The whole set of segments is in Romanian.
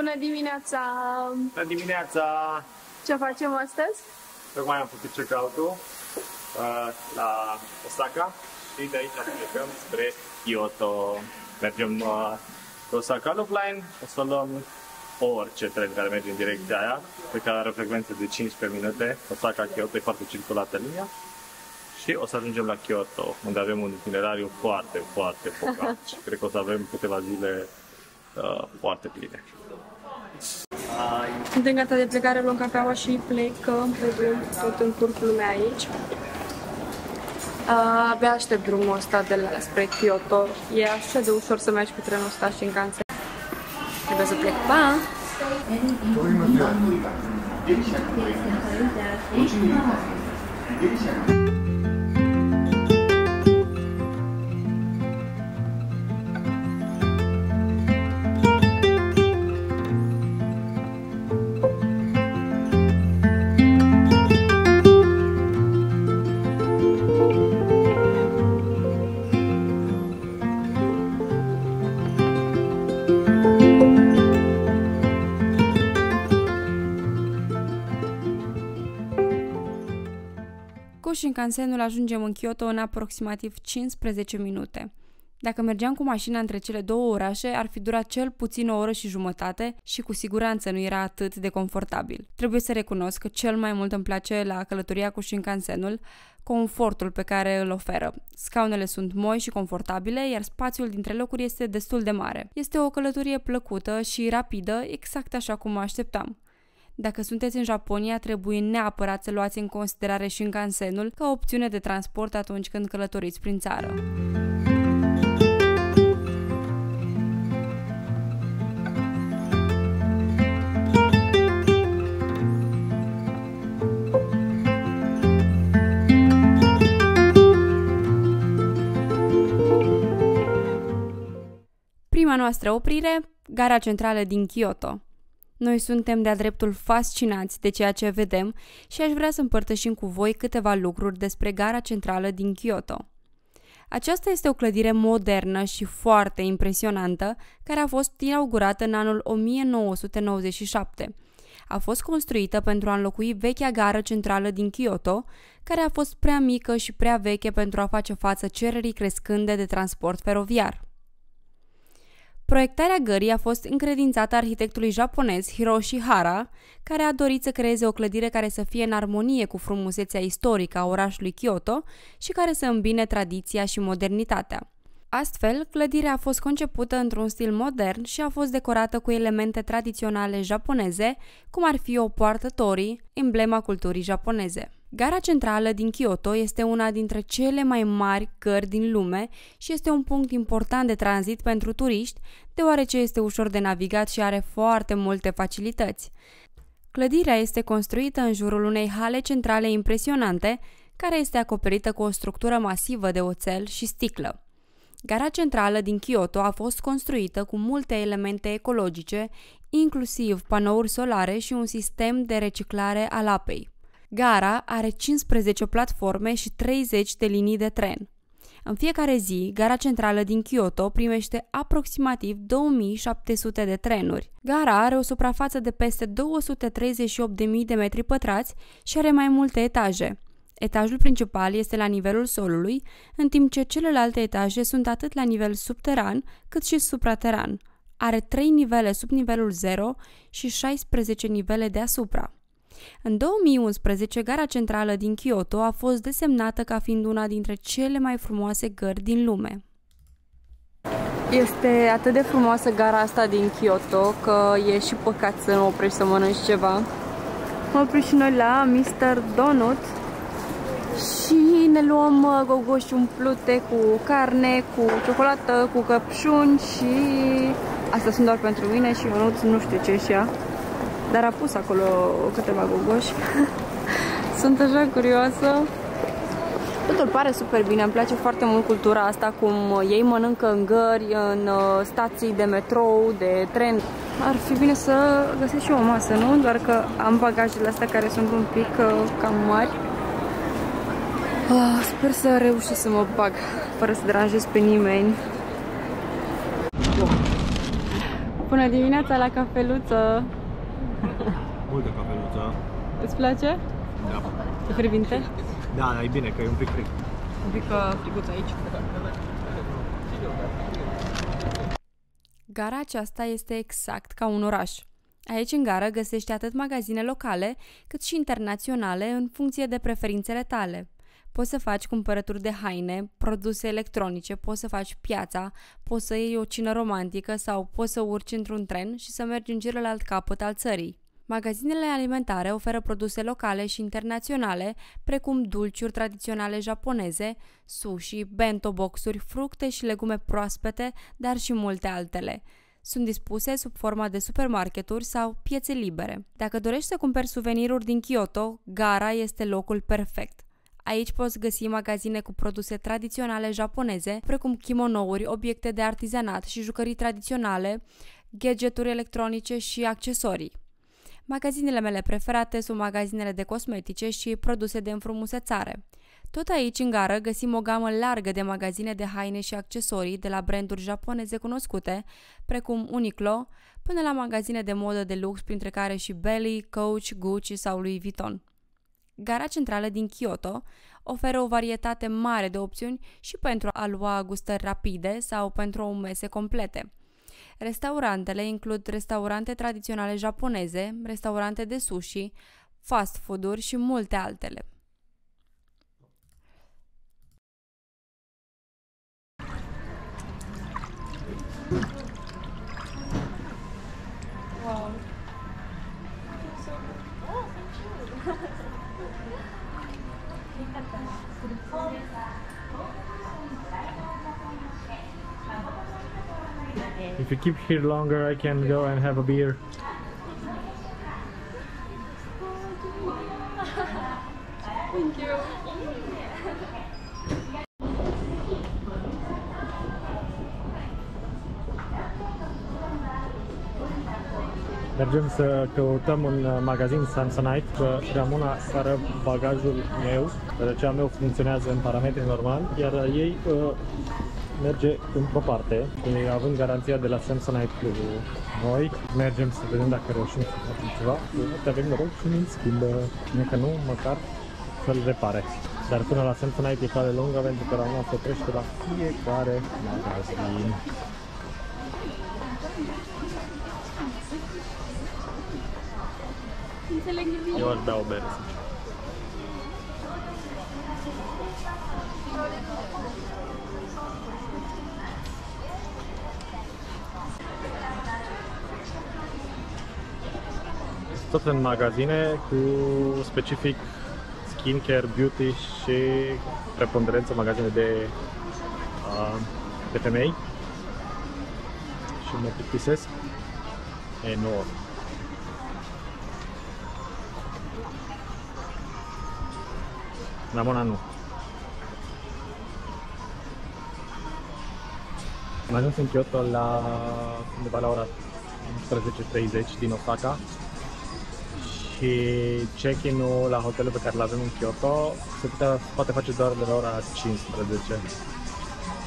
Bună dimineața! Bună dimineața! Ce facem astăzi? Tocmai am făcut check-out-ul uh, la Osaka și de aici plecăm spre Kyoto. Mergem uh, pe Osaka Loop Line, o să luăm orice tren care merge în direcția aia, pe care are o frecvență de 15 minute. Osaka Kyoto e foarte circulată linia. Și o să ajungem la Kyoto, unde avem un itinerariu foarte, foarte focat și cred că o să avem câteva zile uh, foarte pline. Suntem gata de plecare, luăm cafeaua și plecăm pe drum, tot în cursul lumea aici. Uh, abia aștept drumul ăsta de la, spre Kyoto. E așa de ușor să mergi cu trenul ăsta și în canse. Trebuie să plec. Pa! Cu Shinkansenul ajungem în Kyoto în aproximativ 15 minute. Dacă mergeam cu mașina între cele două orașe, ar fi durat cel puțin o oră și jumătate și cu siguranță nu era atât de confortabil. Trebuie să recunosc că cel mai mult îmi place la călătoria cu Shinkansenul confortul pe care îl oferă. Scaunele sunt moi și confortabile, iar spațiul dintre locuri este destul de mare. Este o călătorie plăcută și rapidă, exact așa cum mă așteptam. Dacă sunteți în Japonia, trebuie neapărat să luați în considerare Shinkansenul ca opțiune de transport atunci când călătoriți prin țară. Prima noastră oprire, gara centrală din Kyoto. Noi suntem de-a dreptul fascinați de ceea ce vedem și aș vrea să împărtășim cu voi câteva lucruri despre gara centrală din Kyoto. Aceasta este o clădire modernă și foarte impresionantă, care a fost inaugurată în anul 1997. A fost construită pentru a înlocui vechea gară centrală din Kyoto, care a fost prea mică și prea veche pentru a face față cererii crescânde de transport feroviar. Proiectarea gării a fost încredințată arhitectului japonez Hiroshi Hara, care a dorit să creeze o clădire care să fie în armonie cu frumusețea istorică a orașului Kyoto și care să îmbine tradiția și modernitatea. Astfel, clădirea a fost concepută într-un stil modern și a fost decorată cu elemente tradiționale japoneze, cum ar fi o poartă tori, emblema culturii japoneze. Gara centrală din Kyoto este una dintre cele mai mari cări din lume și este un punct important de tranzit pentru turiști, deoarece este ușor de navigat și are foarte multe facilități. Clădirea este construită în jurul unei hale centrale impresionante, care este acoperită cu o structură masivă de oțel și sticlă. Gara centrală din Kyoto a fost construită cu multe elemente ecologice, inclusiv panouri solare și un sistem de reciclare al apei. Gara are 15 platforme și 30 de linii de tren. În fiecare zi, gara centrală din Kyoto primește aproximativ 2700 de trenuri. Gara are o suprafață de peste 238.000 de metri pătrați și are mai multe etaje. Etajul principal este la nivelul solului, în timp ce celelalte etaje sunt atât la nivel subteran cât și suprateran. Are 3 nivele sub nivelul 0 și 16 nivele deasupra. În 2011, gara centrală din Kyoto a fost desemnată ca fiind una dintre cele mai frumoase gări din lume. Este atât de frumoasă gara asta din Kyoto că e și păcat să nu oprești să mănânci ceva. Mă oprim și noi la Mr. Donut și ne luăm uh, gogoși umplute cu carne, cu ciocolată, cu căpșuni și astea sunt doar pentru mine și eu nu știu ce și ea. Dar a pus acolo câteva gogoși. Sunt așa curioasă. Totul pare super bine, îmi place foarte mult cultura asta, cum ei mănâncă în gări, în uh, stații de metrou, de tren. Ar fi bine să găsesc și o masă, nu? Doar că am bagajele astea care sunt un pic uh, cam mari. Oh, sper să reușesc să mă bag fără să deranjez pe nimeni. Bună dimineața la cafeluță! Multă cafeluță. Îți place? Da. E frivinte? Da, e bine că e un pic frig. Un pic uh, friguț aici. Gara aceasta este exact ca un oraș. Aici în gară găsești atât magazine locale cât și internaționale în funcție de preferințele tale. Poți să faci cumpărături de haine, produse electronice, poți să faci piața, poți să iei o cină romantică sau poți să urci într-un tren și să mergi în celălalt capăt al țării. Magazinele alimentare oferă produse locale și internaționale, precum dulciuri tradiționale japoneze, sushi, bento boxuri, fructe și legume proaspete, dar și multe altele. Sunt dispuse sub forma de supermarketuri sau piețe libere. Dacă dorești să cumperi suveniruri din Kyoto, Gara este locul perfect. Aici poți găsi magazine cu produse tradiționale japoneze, precum kimonouri, obiecte de artizanat și jucării tradiționale, gadgeturi electronice și accesorii. Magazinele mele preferate sunt magazinele de cosmetice și produse de înfrumusețare. Tot aici, în gară, găsim o gamă largă de magazine de haine și accesorii de la branduri japoneze cunoscute, precum Uniqlo, până la magazine de modă de lux, printre care și Belly, Coach, Gucci sau Louis Vuitton. Gara centrală din Kyoto oferă o varietate mare de opțiuni și pentru a lua gustări rapide sau pentru o mese complete. Restaurantele includ restaurante tradiționale japoneze, restaurante de sushi, fast food-uri și multe altele. Wow. If you keep here longer, I can go and have a beer. Thank you. Mergem să căutăm un uh, magazin Samsonite, că Ramona sară bagajul meu, deoarece al meu funcționează în parametri normal, iar ei uh, merge într-o parte, și având garanția de la Samsonite cu noi, mergem să vedem dacă reușim să facem ceva, poate avem noroc și ne schimbă, dacă nu, măcar să-l repare. Dar până la Samsonite e cale lungă pentru că Ramona se oprește la fiecare magazin. Înțeleg nimic. Eu aș bea o bere, sincer. Tot în magazine cu specific skincare, beauty și preponderență magazine de, uh, de femei și mă plictisesc enorm. Ramona nu. Am ajuns în Kyoto la undeva la ora 11.30 din Osaka și check-in-ul la hotelul pe care îl avem în Kyoto se putea, se poate face doar de la ora 15.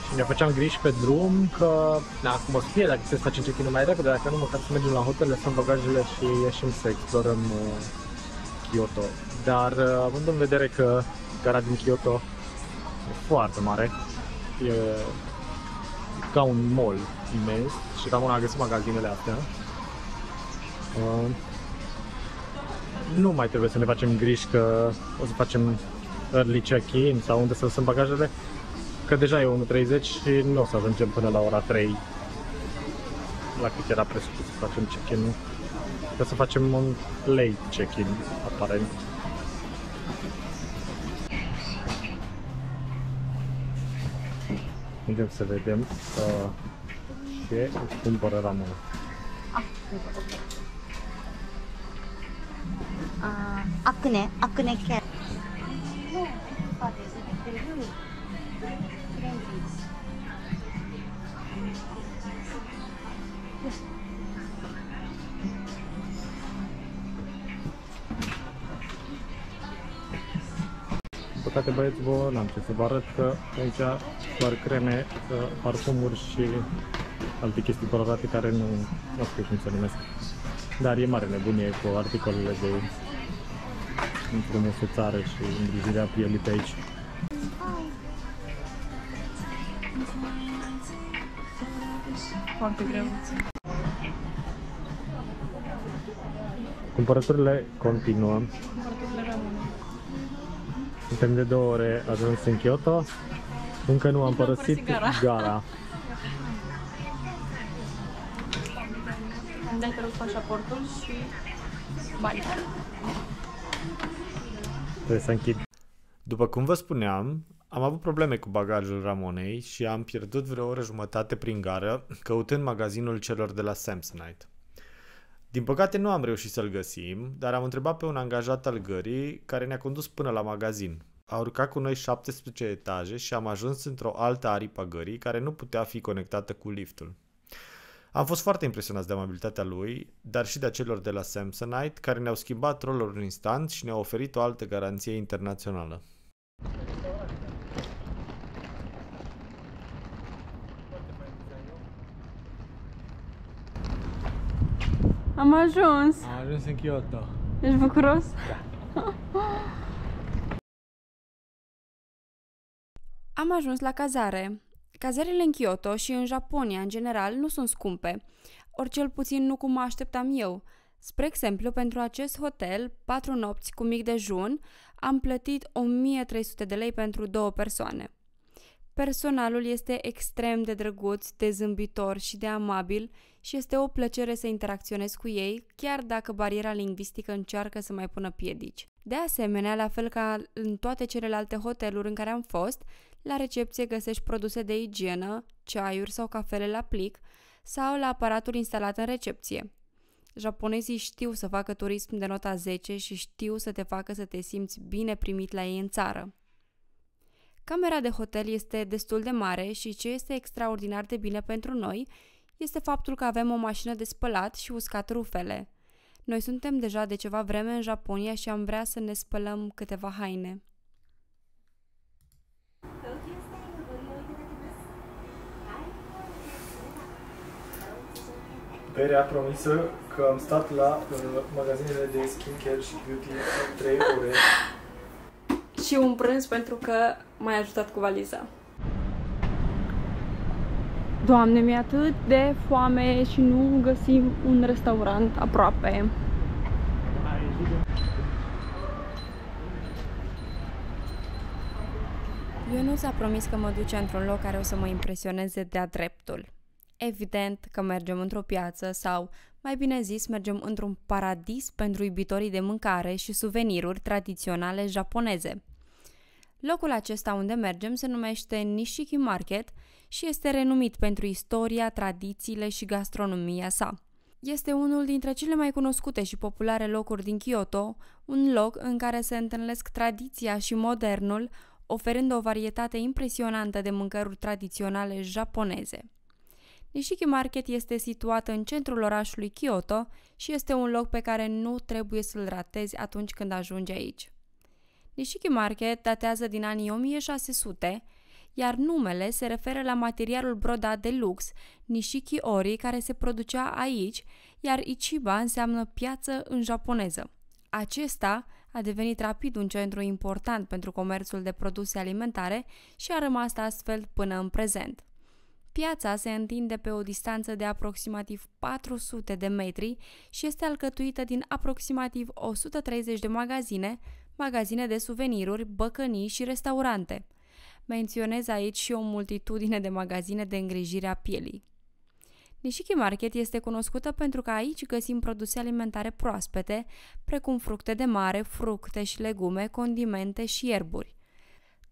Și ne făceam griji pe drum că, na, cum o să fie, dacă trebuie să facem check-in mai repede, dacă nu, măcar să mergem la hotel, lăsăm bagajele și ieșim să explorăm uh, Kyoto. Dar uh, având în vedere că gara din Kyoto e foarte mare, e ca un mall imens și Ramona a găsit magazinele astea. Uh, nu mai trebuie să ne facem griji că o să facem early check-in sau unde să lăsăm bagajele, că deja e 1.30 și nu o să ajungem până la ora 3 la cât era presupus să facem check-in-ul. Trebuie să facem un late check-in, aparent. Mergem să vedem uh, ce își cumpără Ramona. あ 아크네, 아크네 băieți, bă, n-am ce să vă arăt că aici doar creme, uh, parfumuri și alte chestii colorate care nu, nu știu cum se numesc. Dar e mare nebunie cu articolele de înfrumusețare și îngrijirea pielii pe aici. Foarte greu. Cumpărăturile continuă. Suntem de două ore ajuns în Kyoto. Încă nu am părăsit gara. gara. Îmi dai te rog pașaportul și bani. Trebuie să închid. După cum vă spuneam, am avut probleme cu bagajul Ramonei și am pierdut vreo oră jumătate prin gară căutând magazinul celor de la Samsonite. Din păcate nu am reușit să-l găsim, dar am întrebat pe un angajat al gării care ne-a condus până la magazin. A urcat cu noi 17 etaje și am ajuns într-o altă aripă a gării care nu putea fi conectată cu liftul. Am fost foarte impresionați de amabilitatea lui, dar și de celor de la Samsonite, care ne-au schimbat rolul în instant și ne-au oferit o altă garanție internațională. Am ajuns! Am ajuns în Kyoto. Ești bucuros? Am ajuns la cazare. Cazările în Kyoto și în Japonia, în general, nu sunt scumpe, ori cel puțin nu cum mă așteptam eu. Spre exemplu, pentru acest hotel, patru nopți cu mic dejun, am plătit 1300 de lei pentru două persoane. Personalul este extrem de drăguț, de zâmbitor și de amabil și este o plăcere să interacționez cu ei, chiar dacă bariera lingvistică încearcă să mai pună piedici. De asemenea, la fel ca în toate celelalte hoteluri în care am fost, la recepție găsești produse de igienă, ceaiuri sau cafele la plic sau la aparatul instalat în recepție. Japonezii știu să facă turism de nota 10 și știu să te facă să te simți bine primit la ei în țară. Camera de hotel este destul de mare și ce este extraordinar de bine pentru noi este faptul că avem o mașină de spălat și uscat rufele. Noi suntem deja de ceva vreme în Japonia și am vrea să ne spălăm câteva haine. Berea promisă că am stat la uh, magazinele de skincare și beauty 3 ore. Și un prânz pentru că m-ai ajutat cu valiza. Doamne, mi-e atât de foame și nu găsim un restaurant aproape. Ionuț a promis că mă duce într-un loc care o să mă impresioneze de-a dreptul. Evident că mergem într-o piață sau, mai bine zis, mergem într-un paradis pentru iubitorii de mâncare și suveniruri tradiționale japoneze. Locul acesta unde mergem se numește Nishiki Market și este renumit pentru istoria, tradițiile și gastronomia sa. Este unul dintre cele mai cunoscute și populare locuri din Kyoto, un loc în care se întâlnesc tradiția și modernul, oferând o varietate impresionantă de mâncăruri tradiționale japoneze. Nishiki Market este situat în centrul orașului Kyoto și este un loc pe care nu trebuie să-l ratezi atunci când ajungi aici. Nishiki Market datează din anii 1600, iar numele se referă la materialul brodat de lux, Nishiki Ori, care se producea aici, iar Ichiba înseamnă piață în japoneză. Acesta a devenit rapid un centru important pentru comerțul de produse alimentare și a rămas astfel până în prezent. Piața se întinde pe o distanță de aproximativ 400 de metri și este alcătuită din aproximativ 130 de magazine, magazine de suveniruri, băcănii și restaurante. Menționez aici și o multitudine de magazine de îngrijire a pielii. Nishiki Market este cunoscută pentru că aici găsim produse alimentare proaspete, precum fructe de mare, fructe și legume, condimente și ierburi.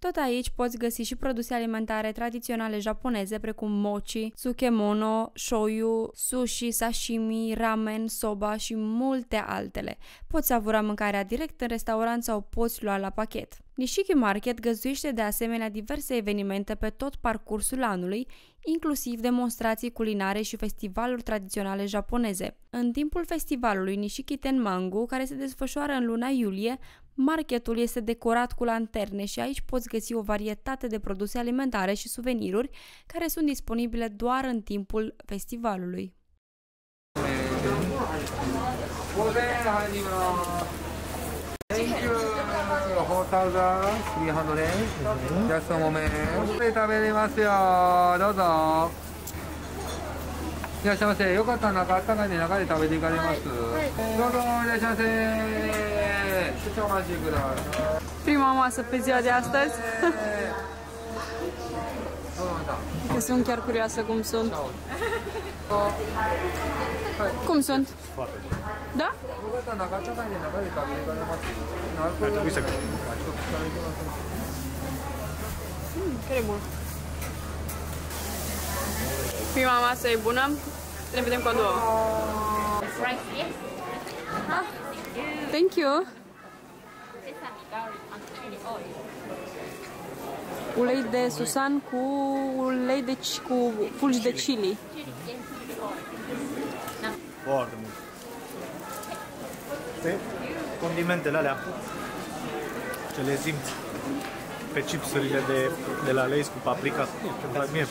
Tot aici poți găsi și produse alimentare tradiționale japoneze precum mochi, tsukemono, shoyu, sushi, sashimi, ramen, soba și multe altele. Poți savura mâncarea direct în restaurant sau poți lua la pachet. Nishiki Market găzduiește de asemenea diverse evenimente pe tot parcursul anului, inclusiv demonstrații culinare și festivaluri tradiționale japoneze. În timpul festivalului Nishiki Tenmangu, care se desfășoară în luna iulie, Marketul este decorat cu lanterne și aici poți găsi o varietate de produse alimentare și suveniruri care sunt disponibile doar în timpul festivalului. 300ジャストもめで食べれますよどうぞいらっしゃいませよかったら中あったかいんで中で食べていかれます、どうぞいらっしゃいませ 少々お待ちください Prima masă pe ziua de astăzi. Că sunt chiar curioasă cum sunt. Cum sunt? Da? よかったら中あったかいんで中で食べていかれますなるほど Chiar e bun. Prima masă e bună. Ne vedem cu a doua. Ah, Thank you. Ulei de susan cu ulei de ci- cu fulgi de chili. Foarte mult. Pe condimentele alea ce le simți pe chipsurile de, de la Lay's cu paprika. Dar mie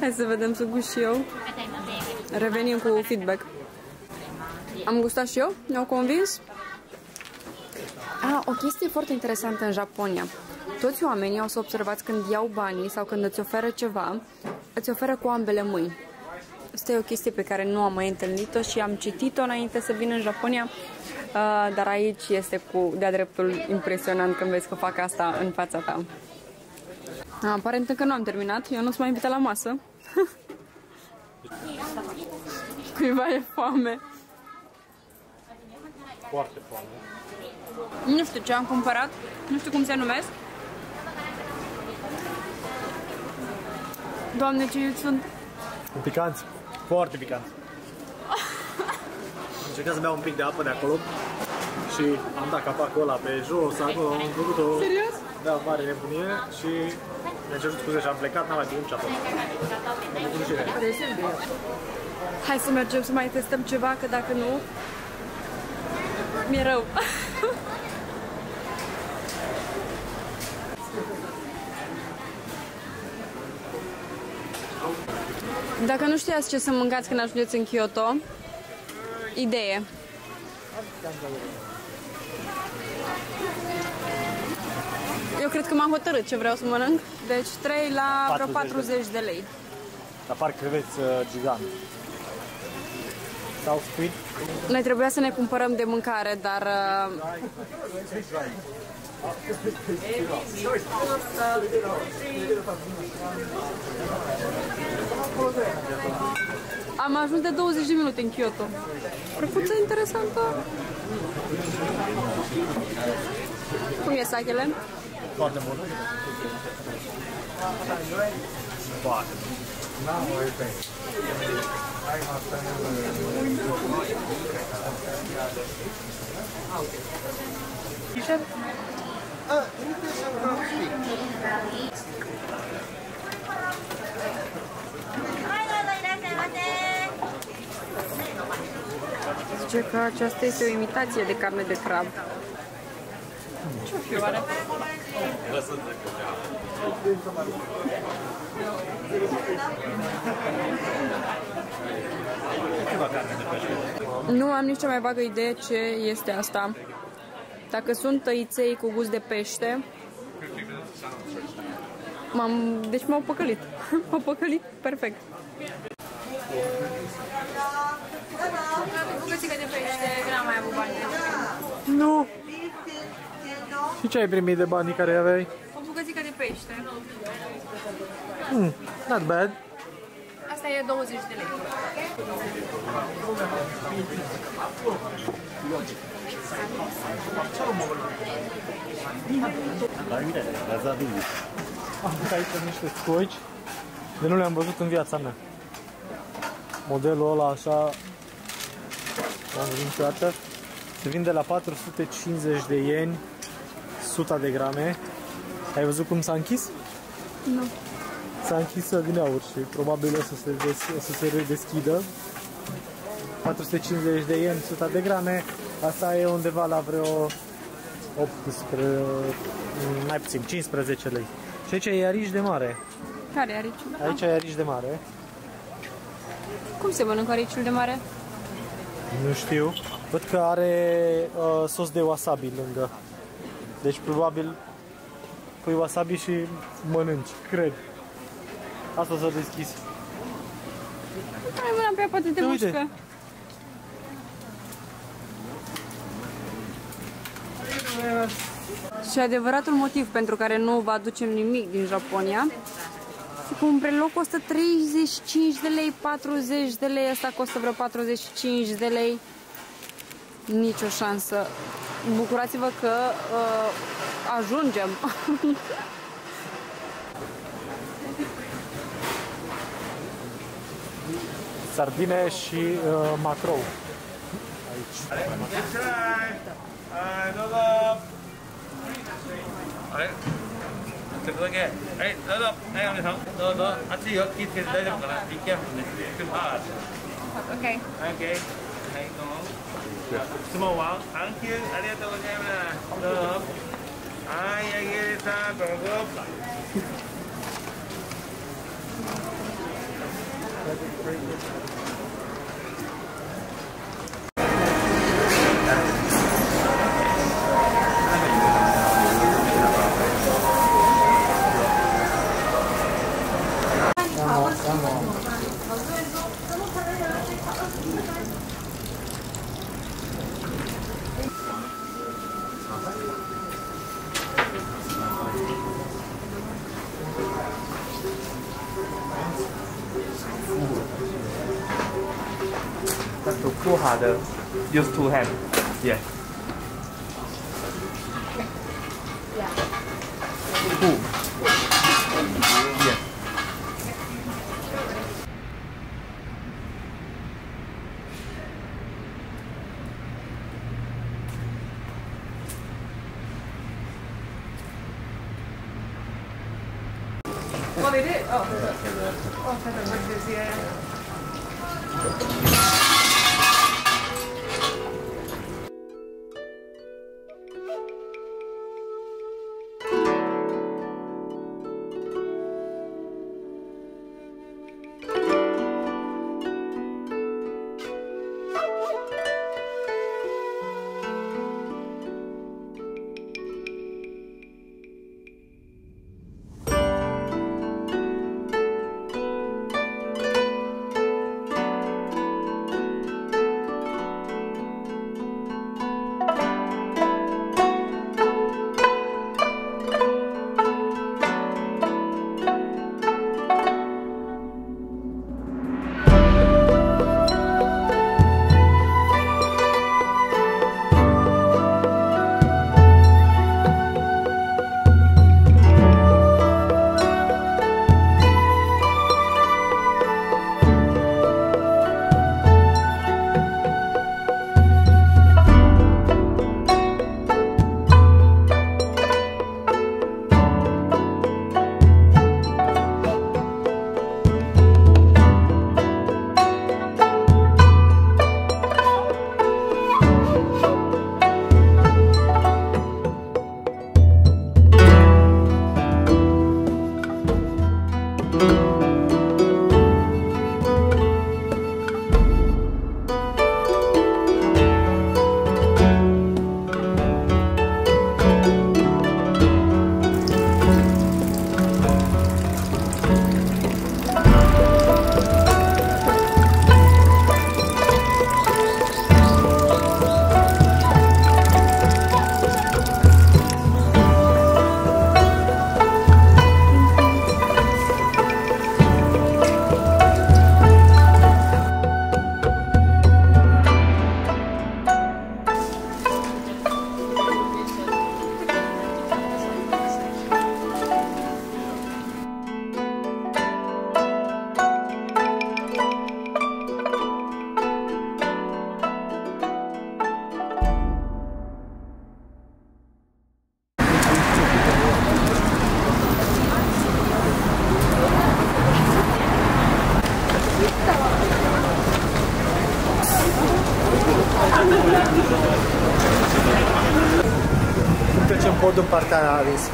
Hai să vedem să gust și eu. Revenim cu feedback. Am gustat și eu, ne-au convins. Ah, o chestie foarte interesantă în Japonia. Toți oamenii au să observați când iau banii sau când îți oferă ceva, îți oferă cu ambele mâini. Asta e o chestie pe care nu am mai întâlnit-o și am citit-o înainte să vin în Japonia, uh, dar aici este cu de-a dreptul impresionant când vezi că fac asta în fața ta. Ah, Aparent încă nu am terminat, eu nu sunt mai invitat la masă. Cuiva e foame. Foarte foame. Nu știu ce am cumpărat, nu știu cum se numesc. Doamne, ce sunt Picanți. Foarte picanți. Am încercat să beau un pic de apă de acolo și am dat capacul ăla pe jos, acolo, am făcut o... Serios? Da, mare nebunie și mi-a cerut scuze și am plecat, n-am mai băut nici apă. Am făcut și ele. Hai să mergem să mai testăm ceva, că dacă nu, mi-e rău. Dacă nu știați ce să mâncați când ajungeți în Kyoto, idee. Eu cred că m-am hotărât ce vreau să mănânc. Deci 3 la vreo 40 de 40 de lei. Dar parcă creveți uh, gigant. Sau squid. Noi trebuia să ne cumpărăm de mâncare, dar uh, am ajuns de 20 de minute în Kyoto. Răcuță interesantă. Cum e sachele? Foarte bun. Foarte bun. Zice că aceasta este o imitație de carne de crab. Ce-o fi oare? Ceva carne de pește. Nu am nici cea mai vagă idee ce este asta. Dacă sunt tăiței cu gust de pește, m-am... Deci m-au păcălit. m-au păcălit perfect. Bucățică de pește, n-am mai avut bani. Nu! Și ce ai primit de banii care aveai? O bucățică de pește. Hmm, not bad. Asta e 20 de lei. Am văzut aici niște scoici de nu le-am văzut în viața mea. Modelul ăla așa l-am văzut niciodată. Se vinde la 450 de ieni 100 de grame. Ai văzut cum s-a închis? Nu. S-a închis din aur și probabil o să se, des- o să se redeschidă. 450 de yen 100 de grame. Asta e undeva la vreo 18, mai puțin, 15 lei. Și aici e arici de mare. Care e ariciul? Aici e arici de mare. Cum se mănâncă ariciul de mare? Nu știu. Văd că are uh, sos de wasabi lângă. Deci probabil pui wasabi și mănânci, cred. Asta s-a deschis. Hai mâna pe ea, poate te Uite. mușcă. Și adevăratul motiv pentru care nu vă aducem nimic din Japonia și că un breloc costă 35 de lei, 40 de lei, asta costă vreo 45 de lei. Nicio șansă. Bucurați-vă că uh, ajungem. Sardine și uh, macrou. あれちょっとだけ。はい、どうぞ。はい、お姉さん。どうぞ。熱いよ。気をつけて大丈夫かな。Be careful ね。Too hard. ok. Okay. はい、どうも。質問は Thank you. ありがとうございます。どうぞ。はい、あげれた。どうぞ。 Use two hands. Yeah. Pull. Yeah. Well, they did. Oh. Oh, I thought it was yeah.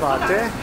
Din spate.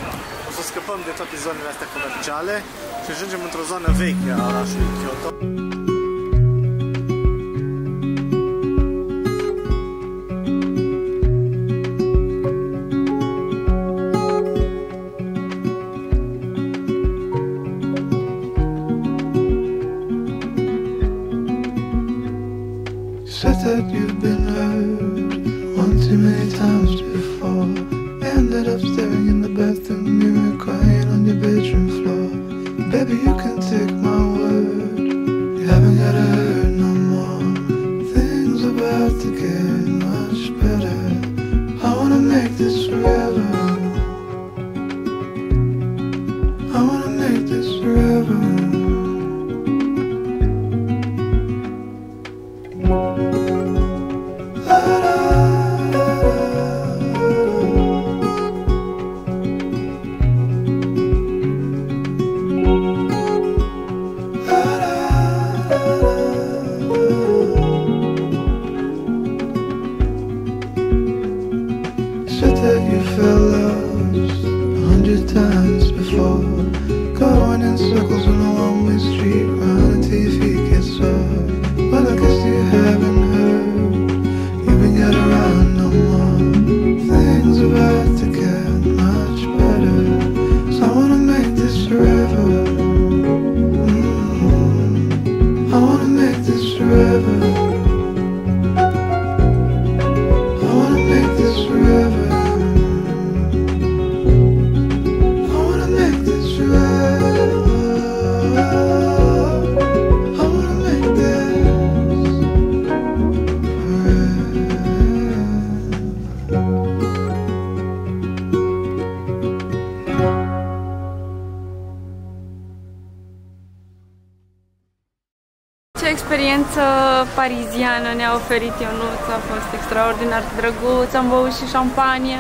Oferit Ionuț, a fost extraordinar de drăguț, am băut și șampanie.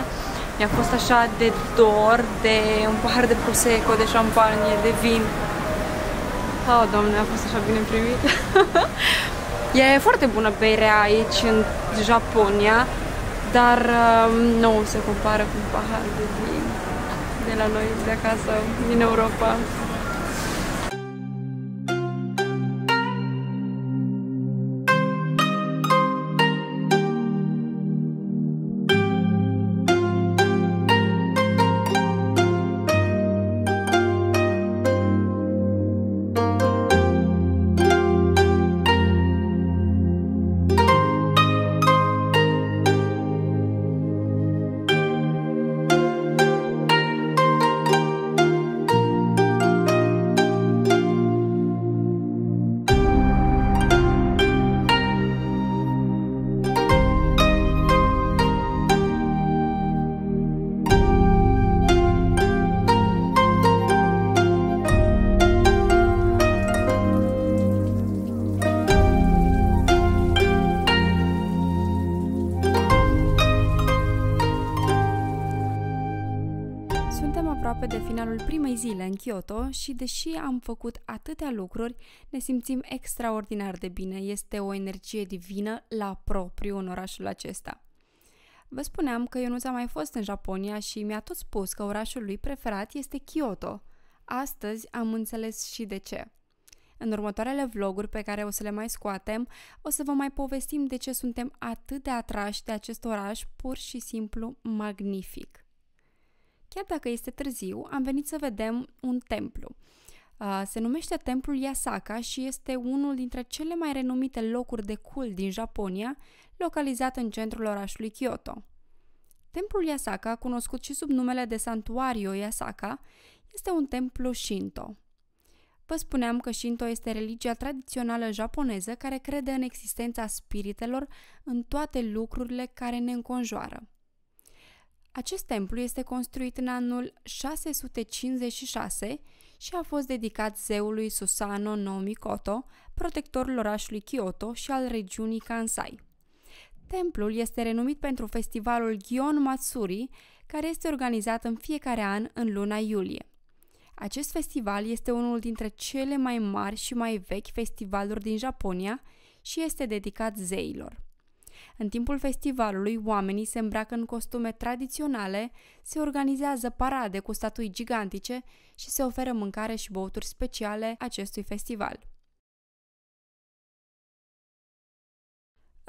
Mi-a fost așa de dor de un pahar de prosecco, de șampanie, de vin. Oh, doamne, a fost așa bine primit. e foarte bună berea aici în Japonia, dar um, nu se compară cu un pahar de vin de la noi, de acasă, din Europa. Zile în Kyoto și deși am făcut atâtea lucruri, ne simțim extraordinar de bine. Este o energie divină la propriu în orașul acesta. Vă spuneam că Ionuț a mai fost în Japonia și mi-a tot spus că orașul lui preferat este Kyoto. Astăzi am înțeles și de ce. În următoarele vloguri pe care o să le mai scoatem, o să vă mai povestim de ce suntem atât de atrași de acest oraș pur și simplu magnific. Chiar dacă este târziu, am venit să vedem un templu. Uh, se numește Templul Yasaka și este unul dintre cele mai renumite locuri de cult din Japonia, localizat în centrul orașului Kyoto. Templul Yasaka, cunoscut și sub numele de Santuario Yasaka, este un templu Shinto. Vă spuneam că Shinto este religia tradițională japoneză care crede în existența spiritelor în toate lucrurile care ne înconjoară. Acest templu este construit în anul 656 și a fost dedicat zeului Susano no Mikoto, protectorul orașului Kyoto și al regiunii Kansai. Templul este renumit pentru festivalul Gion Matsuri, care este organizat în fiecare an în luna iulie. Acest festival este unul dintre cele mai mari și mai vechi festivaluri din Japonia și este dedicat zeilor. În timpul festivalului, oamenii se îmbracă în costume tradiționale, se organizează parade cu statui gigantice și se oferă mâncare și băuturi speciale acestui festival.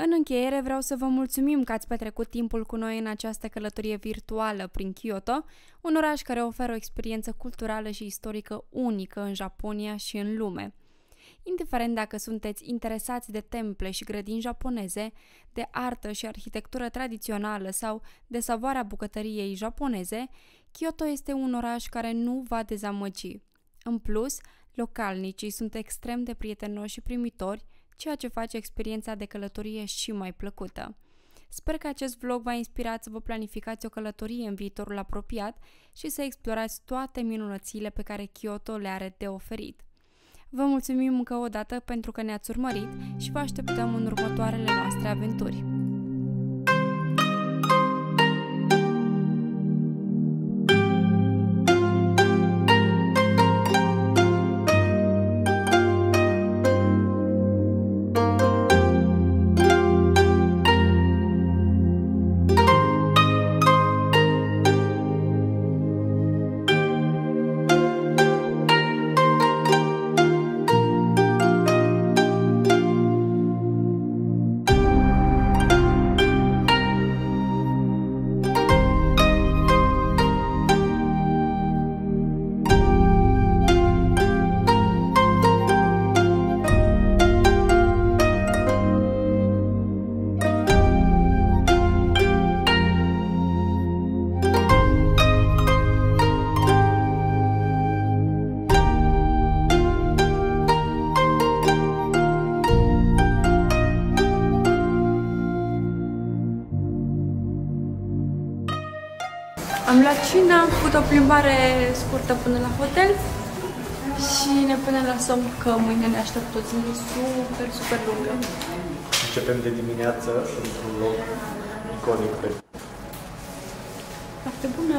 În încheiere vreau să vă mulțumim că ați petrecut timpul cu noi în această călătorie virtuală prin Kyoto, un oraș care oferă o experiență culturală și istorică unică în Japonia și în lume. Indiferent dacă sunteți interesați de temple și grădini japoneze, de artă și arhitectură tradițională sau de savoarea bucătăriei japoneze, Kyoto este un oraș care nu va dezamăgi. În plus, localnicii sunt extrem de prietenoși și primitori, ceea ce face experiența de călătorie și mai plăcută. Sper că acest vlog v-a inspirat să vă planificați o călătorie în viitorul apropiat și să explorați toate minunățile pe care Kyoto le are de oferit. Vă mulțumim încă o dată pentru că ne-ați urmărit și vă așteptăm în următoarele noastre aventuri. Am luat cină, am făcut o plimbare scurtă până la hotel și ne punem la somn că mâine ne așteaptă o zi super, super lungă. Începem de dimineață într-un loc iconic pe Foarte bună!